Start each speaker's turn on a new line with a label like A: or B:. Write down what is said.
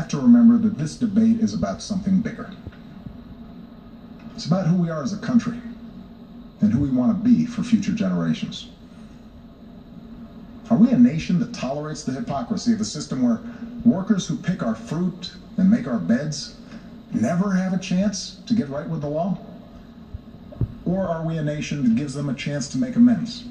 A: have to remember that this debate is about something bigger. It's about who we are as a country and who we want to be for future generations. Are we a nation that tolerates the hypocrisy of a system where workers who pick our fruit and make our beds never have a chance to get right with the law? Or are we a nation that gives them a chance to make amends?